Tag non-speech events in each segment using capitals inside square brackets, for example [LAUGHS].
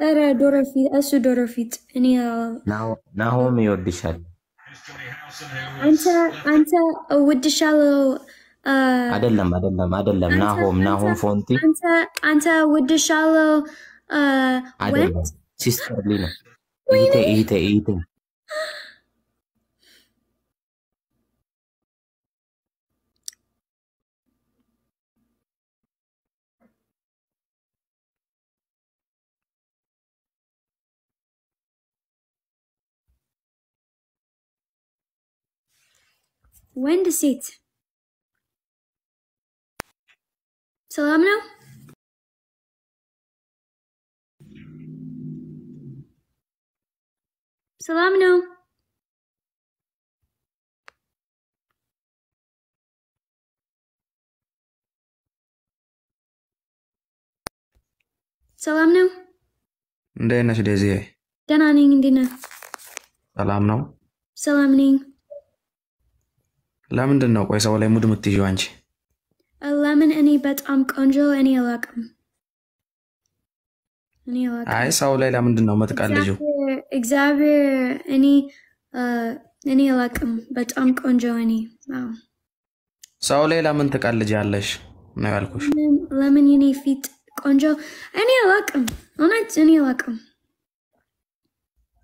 ኧረ ዶሮ ፊት እሱ ዶሮ ፊት። እኔ ናሆ- ናሆም ይወድሻል። አንተ አንተ እወድሻለሁ። አይደለም አይደለም አይደለም። ናሆም ናሆም ፎንቲ። አንተ አንተ እወድሻለሁ። ወንድ ሲስተር ሊ ነው። እይቴ እይቴ እይቴ ወንድ ሴት ሰላም ነው? ሰላም ነው? ሰላም ነው? እንዴት ነሽ ዴዚ? ደህና ነኝ። እንዴት ነህ? ሰላም ነው? ሰላም ነኝ። ለምንድን ነው ቆይ ሰው ላይ ሙድ የምትይዥው አንቺ? ለምን እኔ በጣም ቆንጆ እኔ አላውቅም። አይ ሰው ላይ ለምንድን ነው የምትቀልጂው? እግዚአብሔር እኔ እኔ አላውቅም። በጣም ቆንጆ እኔ ሰው ላይ ለምን ትቀልጃለሽ ነው ያልኩሽ። ለምን ለምን የኔ ፊት ቆንጆ እኔ አላውቅም። እውነት እኔ አላውቅም።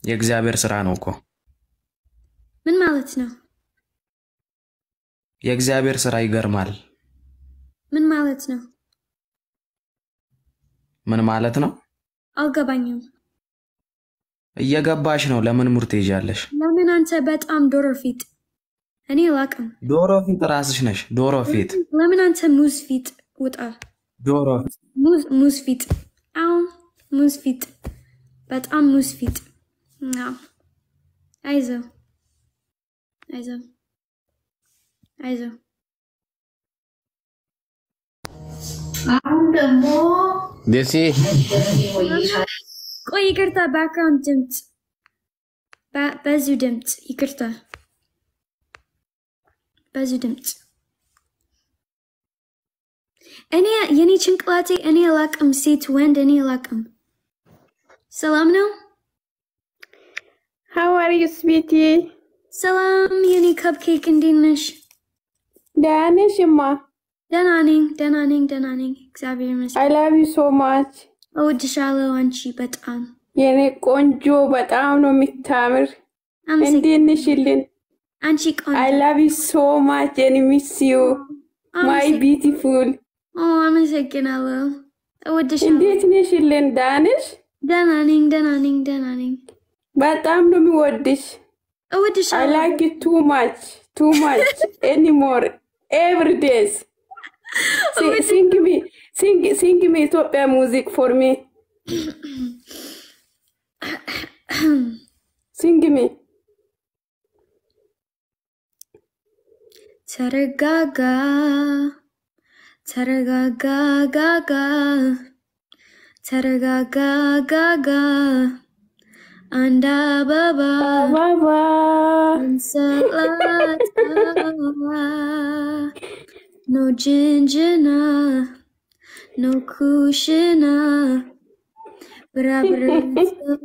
የእግዚአብሔር ስራ ነው እኮ ምን ማለት ነው? የእግዚአብሔር ስራ ይገርማል። ምን ማለት ነው? ምን ማለት ነው? አልገባኝም። እየገባሽ ነው። ለምን ሙድ ትይዣለሽ? ለምን አንተ በጣም ዶሮ ፊት እኔ አላውቅም። ዶሮ ፊት ራስሽ ነሽ። ዶሮ ፊት ለምን አንተ ሙዝ ፊት ውጣ። ዶሮ ሙዝ ፊት አዎ፣ ሙዝ ፊት በጣም ሙዝ ፊት አይዞህ አይዞህ አይዞህ። አሁን ደግሞ ደሴ ቆይ ይቅርታ፣ background ድምፅ በ- በዚሁ ድምፅ ይቅርታ፣ በዚሁ ድምፅ እኔ የኔ ጭንቅላቴ እኔ አላቅም፣ ሴት ወንድ እኔ አላቅም። ሰላም ነው? How are you, sweetie? ሰላም የኔ ከፕኬክ እንዴት ነሽ? ደህና ነሽ እማ? ደህና ነኝ፣ ደህና ነኝ፣ ደህና ነኝ። እግዚአብሔር I ይመስገን። love you so much. እወድሻለሁ አንቺ በጣም የኔ ቆንጆ በጣም ነው የምታምር። እንዴት ነሽልን? አንቺ ቆንጆ I love you so much and miss you. My አመሰግ- beautiful. ኦ አመሰግናለሁ። እወድሻለሁ። እንዴት ነሽልን? ደህና ነሽ? ደህና ነኝ፣ ደህና ነኝ፣ ደህና ነኝ። በጣም ነው የሚወድሽ። I እወድሻለሁ። like you too much, too much [LAUGHS] anymore. every days. [LAUGHS] sing, sing me, sing, sing me Ethiopia music for me. [COUGHS] sing me. Targaga, targaga, gaga, targaga, gaga. Anda baba baba No jinjina No kushina Brabrisa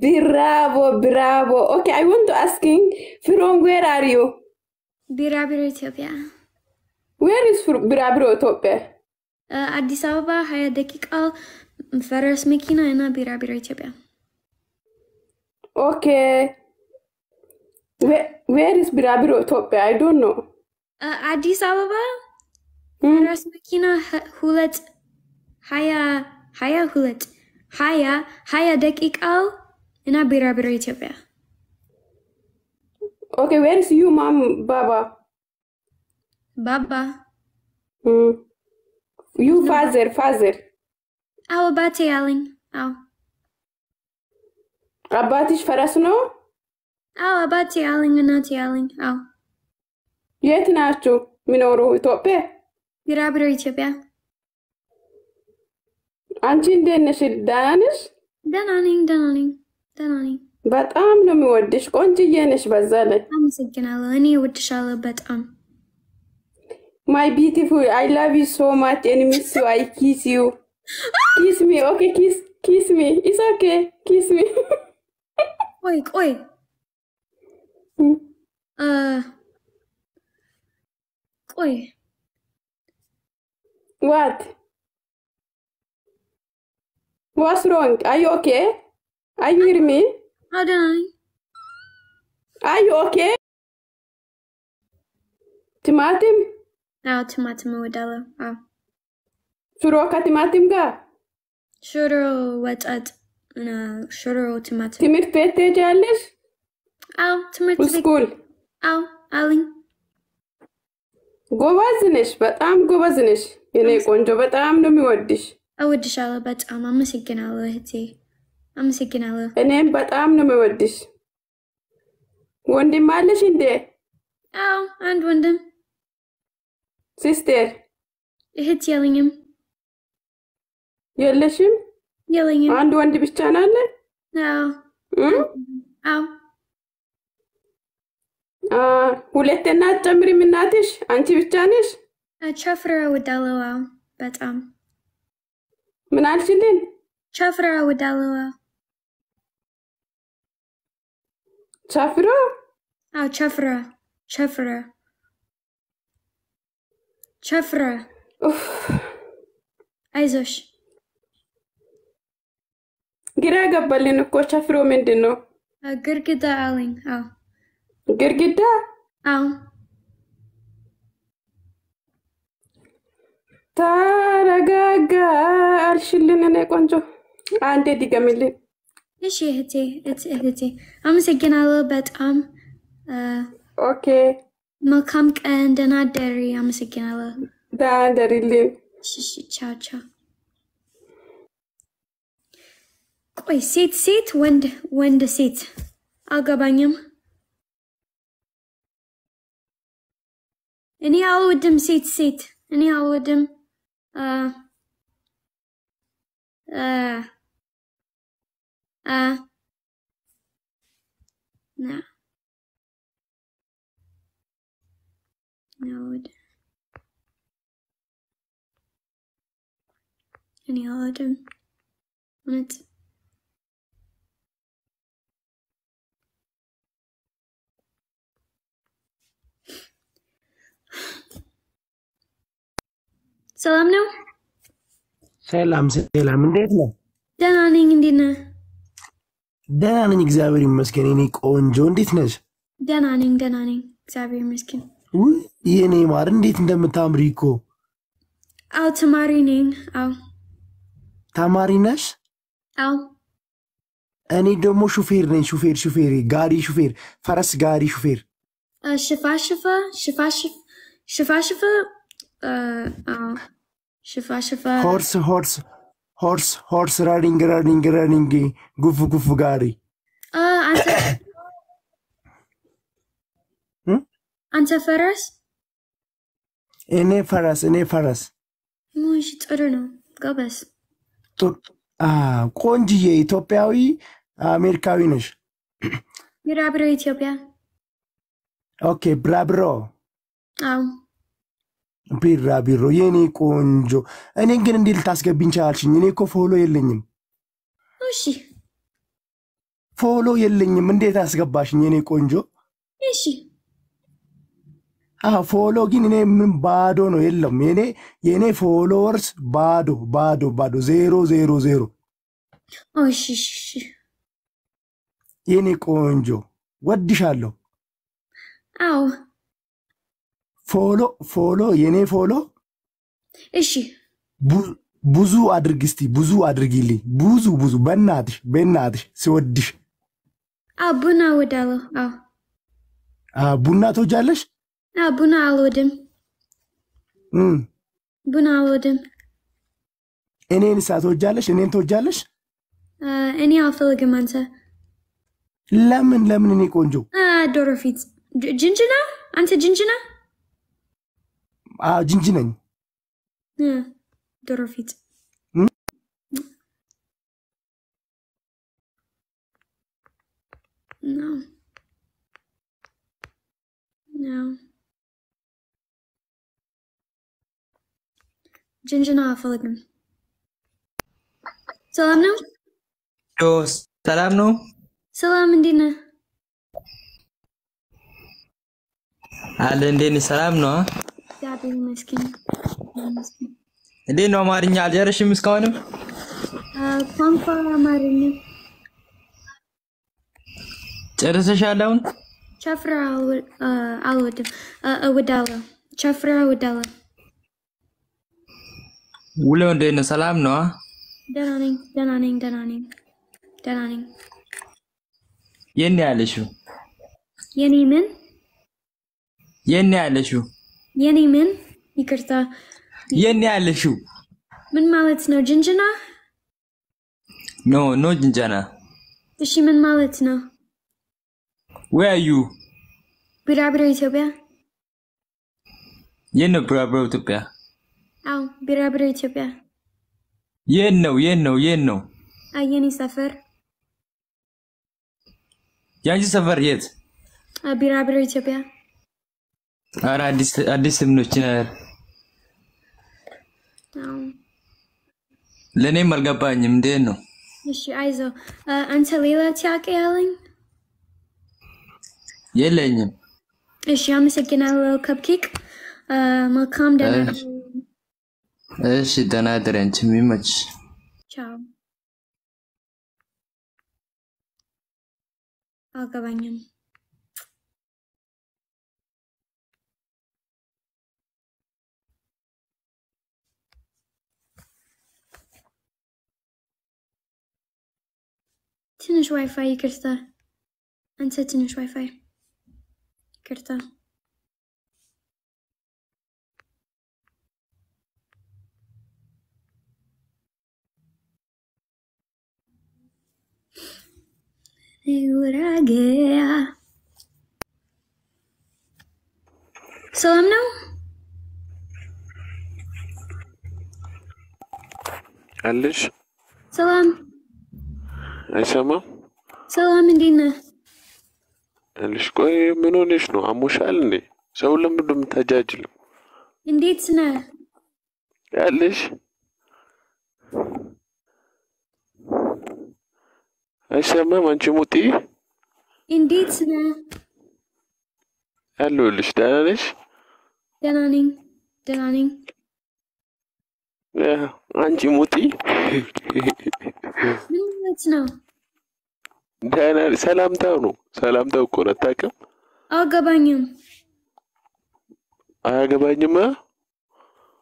Bravo, bravo. Okay, I want to asking from where are you? ቢራቢሮ ኢትዮጵያ Where is Fr- Brabro Ethiopia? እ፣ አዲስ አበባ ሀያ ደቂቃ ፈረስ መኪና እና ቢራቢሮ ኢትዮጵያ Okay. Where, where is Brabro Ethiopia? I don't know. እ፣ አዲስ አበባ Hmm? ፈረስ መኪና ህ- ሁለት ሀያ ሀያ ሁለት ሀያ ሀያ ደቂቃው እና ቢራቢሮ ኢትዮጵያ Okay, where is you, mom, Baba? ባባ Hmm. You father, father. አዎ አባቴ ያለኝ አዎ አባትሽ ፈረስ ነው? አዎ አባቴ ያለኝ እናቴ ያለኝ አዎ የት ናችሁ የሚኖሩ? ኢትዮጵያ? ቢራቢሮ ኢትዮጵያ አንቺ እንዴት ነሽ? ደህና ነሽ? ደህና ነኝ ደህና ነኝ ደህና ነኝ በጣም ነው የሚወድሽ። ቆንጅዬ ነሽ። በዛ ላይ። አመሰግናለሁ። እኔ እወድሻለሁ በጣም። my beautiful I love you so much and miss you I kiss you kiss me okay kiss kiss me is okay kiss me ቆይ ቆይ እ ቆይ what what's wrong are you okay are you hear me አዎ ደህና ነኝ። አይ okay ቲማቲም አዎ ቲማቲም እወዳለሁ። አዎ ሽሮ ከቲማቲም ጋር ሽሮ ወጠጥ ሽሮ ቲማቲም ትምህርት ቤት ትሄጃለሽ? አዎ ትምህርት ቤት school አዎ አለኝ። ጎበዝ ነሽ፣ በጣም ጎበዝ ነሽ የኔ ቆንጆ። በጣም ነው የሚወድሽ። እወድሻለሁ በጣም አመሰግናለሁ እህቴ አመሰግናለሁ። እኔም በጣም ነው የሚወድሽ። ወንድም አለሽ እንዴ? አዎ አንድ ወንድም ሲስቴር እህት የለኝም የለሽም? የለኝም። አንድ ወንድ ብቻ ናለ? አዎ አዎ ሁለት እናት ጨምሪም። እናትሽ አንቺ ብቻ ነሽ? ቸፍራ አዎ በጣም ምን አልሽልን? ቸፍራ እወዳለሁ። ቻፍሮ አዎ ቸፍራ ቸፍራ ቸፍራ አይዞሽ ግራ ገባልን እኮ ቻፍሮ ምንድን ነው? ግርግዳ አለኝ። አዎ ግርግዳ አዎ ተረጋጋ አልሽልን። እኔ ቆንጆ አንዴ ድገምልን። እሺ እህቴ እህቴ እህቴ አመሰግናለሁ በጣም እ፣ okay መልካም ቀን ደህና እደሪ። አመሰግናለሁ። ደህና እደሪልን እሺ እሺ ቻው ቻው። ቆይ ሴት ሴት ወንድ ወንድ ሴት አልገባኝም። እኔ አልወድም ሴት ሴት እኔ አልወድም አ አ አ ና አልወድም እኔ አልወድም እውነት ሰላም ነው? ሰላም ሰላም፣ እንዴት ነው? ደህና ነኝ። እንዴት ነህ? ደህና ነኝ፣ እግዚአብሔር ይመስገን። የኔ ቆንጆ እንዴት ነሽ? ደህና ነኝ፣ ደህና ነኝ። እግዚአብሔር ይመስገን። ውይ የኔ ማር እንዴት እንደምታምሪ እኮ። አዎ ተማሪ ነኝ። አዎ ተማሪ ነሽ? አዎ እኔ ደግሞ ሹፌር ነኝ። ሹፌር ሹፌር፣ ጋሪ ሹፌር፣ ፈረስ ጋሪ ሹፌር። ሽፋሽፍ አዎ ሽፋሽፈ horse horse horse horse running running running ጉፍ ጉፍ ጋሪ እ፣ አንተ እ? አንተ ፈረስ እኔ ፈረስ እኔ ፈረስ። እሺ፣ ጥሩ ነው። ጎበዝ። ጡ- አ፣ ቆንጅዬ ኢትዮጵያዊ አሜሪካዊ ነሽ? ቢራቢሮ ኢትዮጵያ። okay ቢራቢሮ አዎ ቢራቢሮ የኔ ቆንጆ። እኔን ግን እንዴት ልታስገቢኝ ቻልሽኝ? እኔ እኮ follow የለኝም እሺ follow የለኝም። እንዴት አስገባሽኝ? የኔ ቆንጆ እሺ አዎ follow ግን እኔ ምን ባዶ ነው የለም። የኔ የኔ followers ባዶ ባዶ ባዶ ዜሮ ዜሮ ዜሮ። እሺ። የኔ ቆንጆ እወድሻለሁ። አዎ follow follow የኔ follow እሺ ብዙ አድርግ እስቲ ብዙ አድርጊልኝ። ብዙ ብዙ በእናትሽ በእናትሽ ሲወድሽ ቡና እወዳለሁ። አዎ ቡና ትወጃለሽ? ቡና አልወድም። ቡና አልወድም። እኔን ሳ ትወጃለሽ? እኔን ትወጃለሽ? እኔ አልፈልግም። አንተ ለምን ለምን? እኔ ቆንጆ ዶሮ ፊት ጅንጅና አንተ ጅንጅና አ፣ ጅንጅ ነኝ። እ፣ ዶሮ ፊት No. No. ጅንጅና አልፈልግም። ሰላም ነው? ዮ ሰላም ነው። ሰላም እንዴት ነህ? አለ እንዴት ነህ? እግዚአብሔር ይመስገን። እንዴት ነው? አማርኛ አልጨረሽም እስካሁንም? ቋንቋ አማርኛ ጨርሰሻል አሁን? አ፣ አልወድም። እወዳለሁ። ጨፍራ እወዳለሁ። ውለው እንዴት ነው? ሰላም ነው። ደህና ነኝ፣ ደህና ነኝ፣ ደህና ነኝ፣ ደህና ነኝ። ነው ያለሽው? የኔ ምን ነው ያለሽው? የኔ ምን ይቅርታ፣ ነው ያለሽው? ምን ማለት ነው? ጅንጅና? no no ጅንጀና እሺ፣ ምን ማለት ነው? ወይ አዩ ቢራቢሮ ኢትዮጵያ? የት ነው ቢራቢሮ ኢትዮጵያ? አዎ፣ ቢራቢሮ ኢትዮጵያ። የት ነው የት ነው የት ነው? የኔ ሰፈር የአንቺ ሰፈር የት? ቢራቢሮ ኢትዮጵያ። ኧረ አዲስ አዲስ ስምኖች ለእኔም አልገባኝም። እንዴት ነው? እሺ፣ አይዞ። አ፣ አንተ ሌላ ጥያቄ ያለኝ? የለኝም። እሺ፣ አመሰግናለሁ። ከፕኬክ አ፣ መልካም ደህና እሺ። ደህና እደሪ አንቺ የሚመችሽ ቻው። አልገባኝም። ትንሽ ዋይፋይ ይቅርታ። አንተ ትንሽ ዋይፋይ ይቅርታ። ጉራጌ ሰላም ነው? አለሽ ሰላም አይሰማም ሰላም፣ እንዴት ነህ? አለሽ። ቆይ ምን ሆነሽ ነው? አሞሻል እንዴ? ሰው ለምንድን ነው የምታጃጅለው? እንዴት ነህ? ያለሽ አይሰማም። አንቺ ሙጢ እንዴት ነህ? ያለሁልሽ። ደህና ነሽ? ደህና ነኝ፣ ደህና ነኝ። አንቺ ሙጢ ምን ማለት ነው? ሰላምታው ነው። ሰላምታው እኮ ነው። አታውቅም? አልገባኝም፣ አያገባኝም።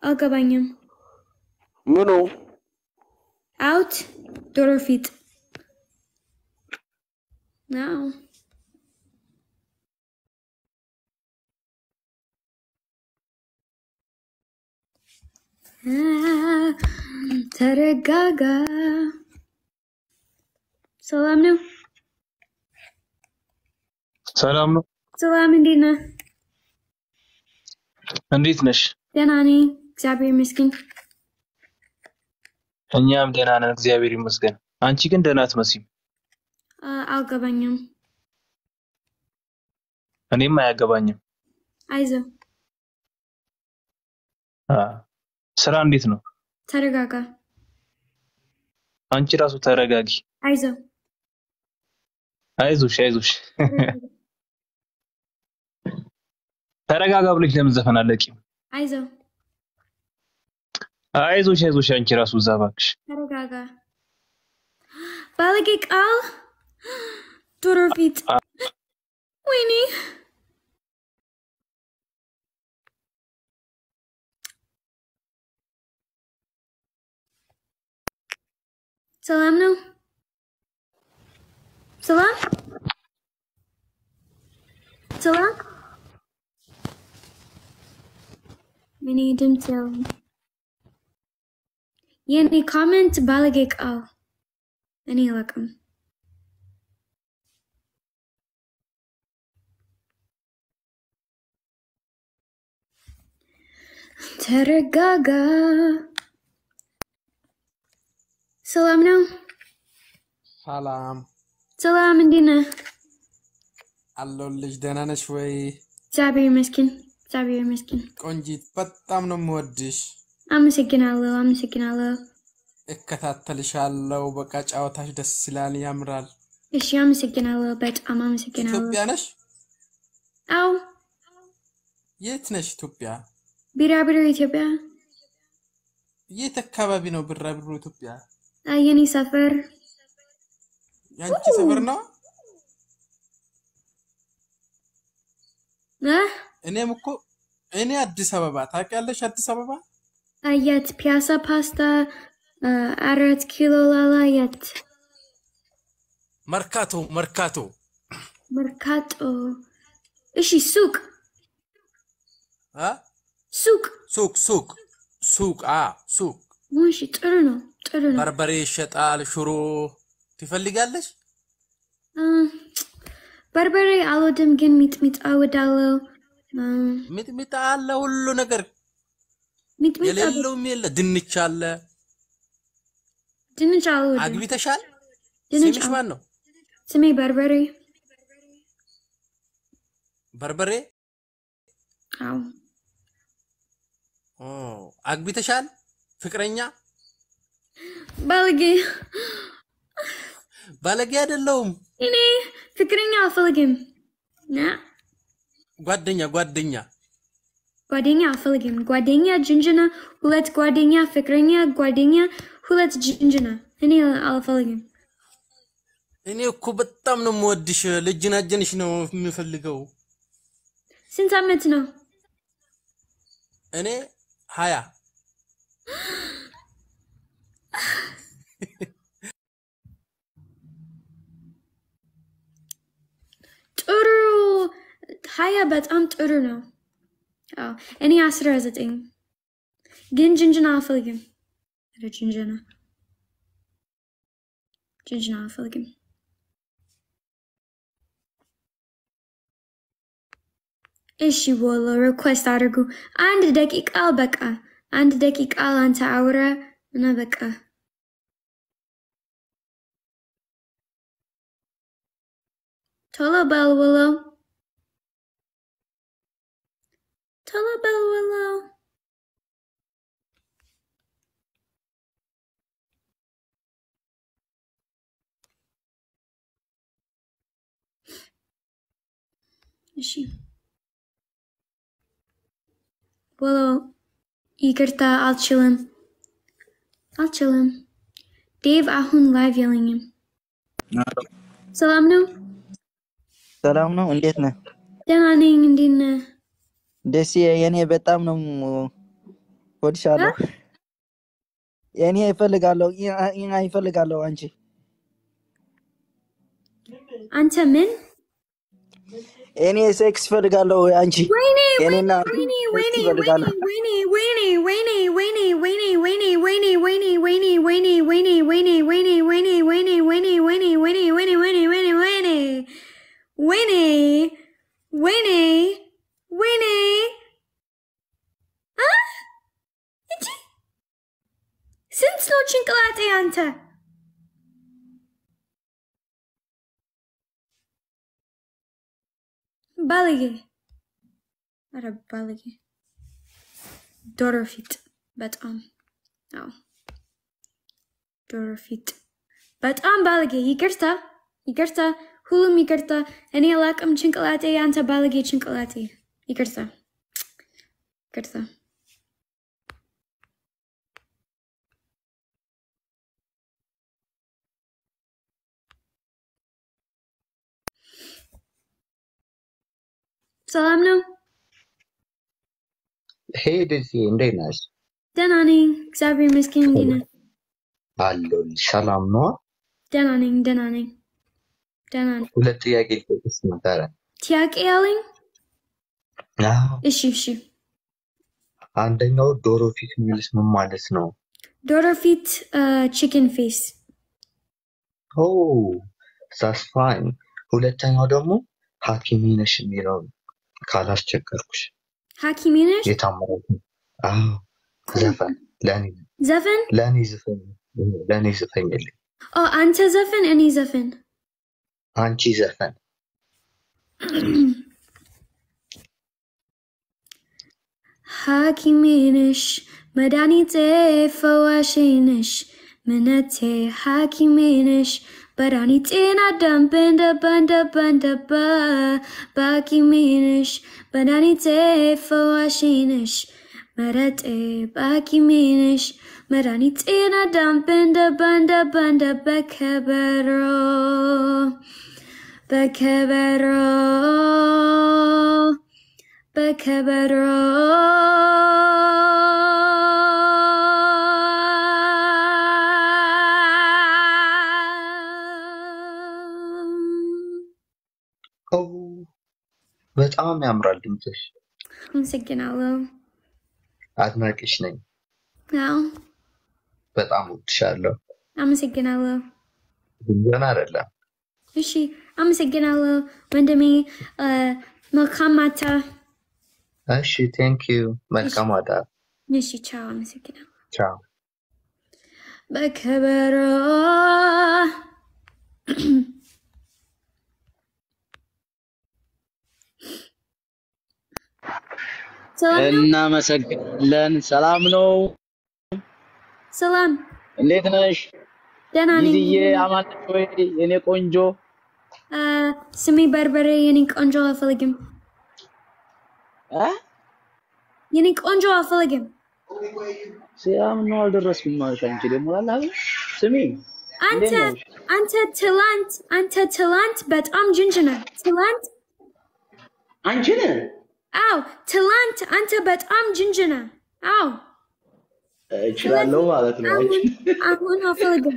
አልገባኝም። ምኑ አውት ዶሮ ፊት ነው። ተረጋጋ። ሰላም ነው? ሰላም ነው። ሰላም፣ እንዴት ነህ? እንዴት ነሽ? ደህና ነኝ፣ እግዚአብሔር ይመስገን። እኛም ደህና ነን፣ እግዚአብሔር ይመስገን። አንቺ ግን ደህና አትመስይም። አልገባኝም። እኔም አያገባኝም። አይዞህ፣ ስራ እንዴት ነው? ተረጋጋ። አንቺ ራሱ ተረጋጊ። አይዞህ፣ አይዞሽ አይዞሽ። ተረጋጋ ብለሽ ለምን ዘፈን አለቂም? አይዞህ፣ አይዞሽ አይዞሽ። አንቺ ራሱ እዛ እባክሽ። ተረጋጋ። ባለጌ ቃል ዶሮ ፊት። ወይኔ ሰላም ነው? ሰላም ሰላም። We need him to. Any comment, Balagik? Oh, any luck? Tere Gaga. Salam now. Salam. Salam, Indina. Allo, Lish Dana Nishwe. Sabi, Miskin. እግዚአብሔር ይመስገን። ቆንጂት በጣም ነው የምወድሽ። አመሰግናለሁ። አመሰግናለሁ። እከታተልሻለሁ። በቃ ጨዋታሽ ደስ ይላል፣ ያምራል። እሺ፣ አመሰግናለሁ። በጣም አመሰግናለሁ። ኢትዮጵያ ነሽ? አው የት ነሽ ኢትዮጵያ? ቢራቢሮ ኢትዮጵያ የት አካባቢ ነው ቢራቢሮ ኢትዮጵያ? የኔ ሰፈር የአንቺ ሰፈር ነው? እኔም እኮ እኔ አዲስ አበባ ታውቂያለሽ? አዲስ አበባ አ፣ የት ፒያሳ ፓስታ አራት ኪሎ ላላ የት መርካቶ መርካቶ መርካቶ። እሺ፣ ሱቅ አ? ሱቅ። ሱቅ ሱቅ ሱቅ አ ሱቅ እሺ፣ ጥሩ ነው። ጥሩ ነው። በርበሬ ይሸጣል። ሽሮ ትፈልጋለሽ? በርበሬ አልወድም፣ ግን ሚጥሚጣ እወዳለሁ። ሚጥሚጣ አለ፣ ሁሉ ነገር የሌለውም የለ። ድንች አለ። ድንች አልወድም። አግብተሻል? ስምሽ ማን ነው? ስሜ በርበሬ። በርበሬ። አዎ ኦ አግብተሻል? ፍቅረኛ? ባለጌ። ባለጌ አይደለሁም። እኔ ፍቅረኛ አልፈልግም። ና ጓደኛ ጓደኛ ጓደኛ አልፈልግም። ጓደኛ ጅንጅና፣ ሁለት ጓደኛ፣ ፍቅረኛ ጓደኛ፣ ሁለት ጅንጅና። እኔ አልፈልግም። እኔ እኮ በጣም ነው የምወድሽ። ልጅናጀንሽ ነው የምፈልገው። ስንት ዓመት ነው? እኔ ሀያ ጥሩ ሀያ በጣም ጥሩ ነው። አዎ እኔ አስራ ዘጠኝ ግን ጅንጅና አልፈልግም። ኧረ ጅንጅና ጅንጅና አልፈልግም። እሺ ቦሎ request አድርጉ። አንድ ደቂቃ በቃ አንድ ደቂቃ አንተ አውራ እና በቃ ቶሎ በል ውሎ Hello, Bella Willow. Is she? Willow, Игорь-то алчылым. Алчылым. Dave ahun live yelling him. Salamno. Salamno, undiyet ne? Denaning na. ደስ የኔ በጣም ነው ወድሻለሁ። የኔ ይፈልጋለሁ ይፈልጋለሁ። አንቺ አንተ ምን እኔ ሴክስ ይፈልጋለሁ። አንቺ ወይኔ ወይኔ ወይኔ ወይኔ it's not chocolate, Anta. Balige. What a balige. Daughter of it. But um. No. Daughter of it. But um, balige. Ikerta. Ikerta. Hulum ikerta. Any alakam chocolate, Anta balige chocolate. Ikerta. Ikerta. ሰላም ነው ደዚ እንዴት ነሽ? ደህና ነኝ እግዚአብሔር ይመስገን እንዴት ነህ አለሁልሽ። ሰላም ነዋ። ደህና ነኝ ደህና ነኝ ደህና ነኝ ሁለት ጥያቄ ልጠይቅሽ ነበረ። ጥያቄ ያለኝ እሺ እሺ አንደኛው ዶሮ ፊት የሚልስ ምን ማለት ነው? ዶሮ ፊት chicken face oh that's fine። ሁለተኛው ደግሞ ሐኪሜ ነሽ የሚለው ካላስቸገርኩሽ። ሐኪሜ ነሽ የታመረው አዎ፣ ዘፈን። ዘፈን? ለእኔ ዝፈኝ ለእኔ ዝፈኝልኝ። አንተ ዘፈን እኔ ዘፈን። አንቺ ዘፈን። ሐኪሜ ነሽ መድኃኒቴ ፈዋሼ ነሽ ምነቴ ሐኪሜ ነሽ Barani tina dum benda banda banda ba. Baki minish. Barani te fo ashinish. Marate baki minish. Marani tina dum benda banda banda bekebero bekebero bekebero በጣም ያምራል ድምፅሽ። አመሰግናለሁ። አድናቂሽ ነኝ። አዎ በጣም እወድሻለሁ። አመሰግናለሁ። ግን ገና አይደለም። እሺ አመሰግናለሁ ወንድሜ። መልካም ማታ። እሺ thank you። መልካም አዳር። እሺ ቻው። አመሰግናለሁ። ቻው። በከበሮ ሰላም ነው? እናመሰግናለን። ሰላም ነው። ሰላም እንዴት ነሽ? ደህና ነኝ። አማን ወይ የኔ ቆንጆ? ስሜ በርበሬ። የኔ ቆንጆ አልፈልግም።? የኔ ቆንጆ አልፈልግም። ሲያም ነው አልደረስኩም ማለት አንቺ ደግሞ አላህ ስሚ አንተ? አንተ ትላንት አንተ ትላንት በጣም ጅንጅና ትላንት አንቺን አው ትላንት አንተ በጣም ጅንጅና አው እችላለሁ ማለት ነው። አሁን አልፈልግም።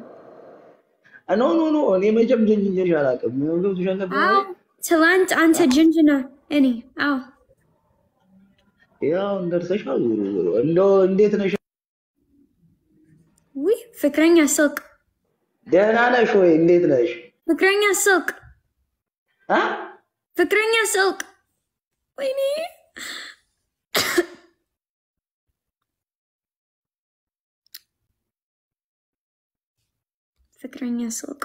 no no no እኔ መቼም ጀንጅኝ አላውቅም። ትላንት አንተ ጅንጅና እኔ አው ያው እንደርሰሻል። እንደው እንዴት ነሽ? ውይ ፍቅረኛ ስልክ ደህና ነሽ ወይ? እንዴት ነሽ? ፍቅረኛ ስልክ ፍቅረኛ ስልክ ወይኔ ፍቅረኛ ስልክ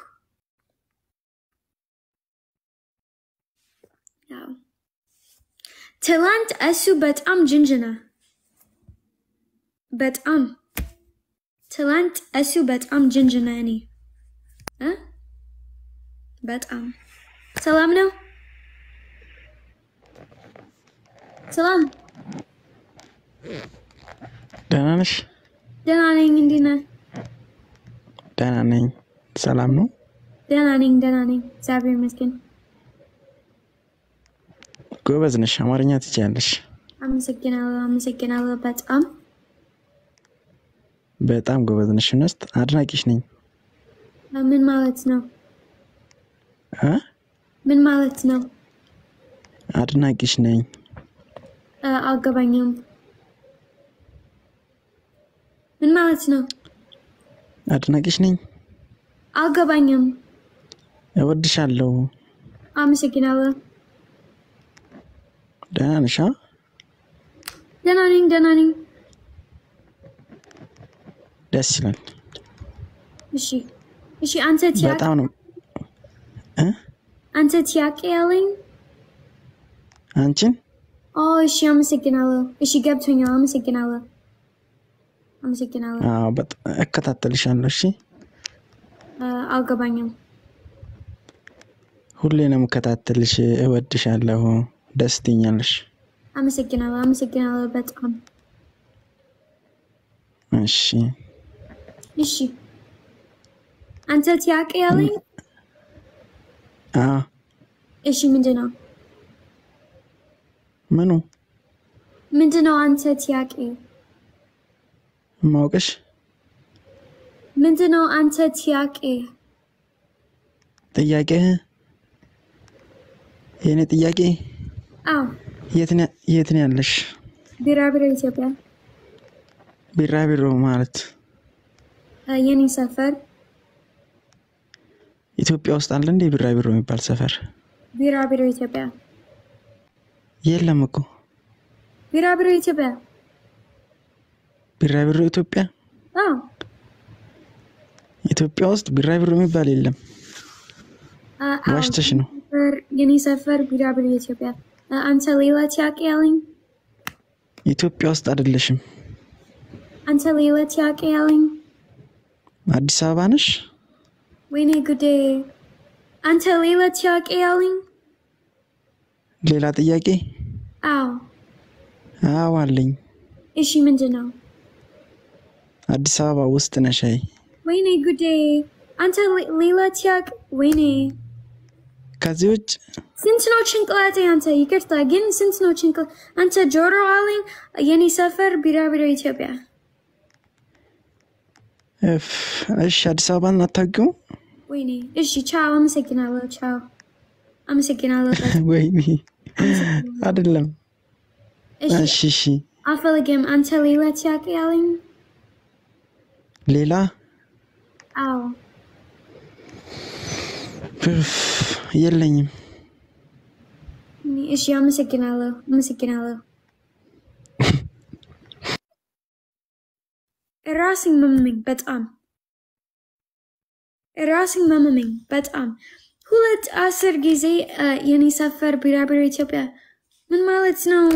ያው ትላንት እሱ በጣም ጅንጅና በጣም ትላንት እሱ በጣም ጅንጅና እኔ እ በጣም ሰላም ነው። ሰላም ደህና ነሽ? ደህና ነኝ። እንዴት ነህ? ደህና ነኝ። ሰላም ነው? ደህና ነኝ። ደህና ነኝ። እግዚአብሔር ይመስገን። ጎበዝ ነሽ። አማርኛ ትችያለሽ። አመሰግናለሁ። አመሰግናለሁ በጣም በጣም ጎበዝ ነሽ። እውነት አድናቂሽ ነኝ። ምን ማለት ነው? ምን ማለት ነው? አድናቂሽ ነኝ። እ፣ አልገባኝም። ምን ማለት ነው? አድናቂሽ ነኝ። አልገባኝም። እወድሻለሁ። አመሰግናለሁ። ደህና ነሽ? ደህና ነኝ። ደህና ነኝ። ደስ ይላል። እሺ፣ እሺ። አንተ ቲያቄ በጣም ነው።? አንተ ቲያቄ ያለኝ? አንቺን እሺ። አመሰግናለሁ። እሺ፣ ገብቶኛል። አመሰግናለሁ። አመሰግናለሁ። አዎ፣ በጣም እከታተልሻለሁ። እሺ፣ አልገባኝም። ሁሌ ነው የምከታተልሽ። እወድሻለሁ። ደስ ትይኛለሽ። አመሰግናለሁ። አመሰግናለሁ በጣም እሺ፣ እሺ። አንተ ቲያቄ ያለኝ? አዎ። እሺ፣ ምንድን ነው? ምኑ ምንድን ነው አንተ ቲያቄ? ማውቅሽ? ምንድን ነው አንተ ቲያቄ? ጥያቄ የእኔ ጥያቄ አዎ፣ የት ነው- ያለሽ? ቢራቢሮ ኢትዮጵያ፣ ቢራቢሮ ማለት የኔ ሰፈር ኢትዮጵያ ውስጥ አለ እንዴ ቢራቢሮ የሚባል ሰፈር? ቢራቢሮ ኢትዮጵያ፣ የለም እኮ ቢራቢሮ ኢትዮጵያ። ቢራቢሮ ኢትዮጵያ ኢትዮጵያ ውስጥ ቢራቢሮ የሚባል የለም። ዋሽተሽ ነው። የኔ ሰፈር ቢራቢሮ ኢትዮጵያ። አንተ ሌላ ጥያቄ ያለኝ? ኢትዮጵያ ውስጥ አይደለሽም። አንተ ሌላ ጥያቄ ያለኝ? አዲስ አበባ ነሽ? ወይኔ ጉዴ! አንተ ሌላ ጥያቄ ያለኝ? ሌላ ጥያቄ? አዎ። አዎ አለኝ። እሺ ምንድን ነው? አዲስ አበባ ውስጥ ነሽ? አይ ወይኔ ጉዴ! አንተ ሌላ ጥያቄ? ወይኔ ከዚህ ውጭ ስንት ነው ጭንቅላቴ? አንተ ይቅርታ ግን ስንት ነው ጭንቅላ አንተ ጆሮ አለኝ። የኔ ሰፈር ቢራቢሮ ኢትዮጵያ። እሺ አዲስ አበባን አታውቂውም? ወይኔ እሺ፣ ቻው። አመሰግናለሁ። ቻው። አመሰግናለሁ። [LAUGHS] ወይኔ አይደለም። እሺ እሺ አልፈልግም። አንተ ሌላ ጥያቄ አለኝ? ሌላ አዎ። የለኝም። እሺ፣ አመሰግናለሁ። አመሰግናለሁ። [LAUGHS] ራሴን መመመኝ በጣም ራሴን መመመኝ በጣም ሁለት አስር ጊዜ የኔ ሰፈር ቢራቢሮ ኢትዮጵያ ምን ማለት ነው?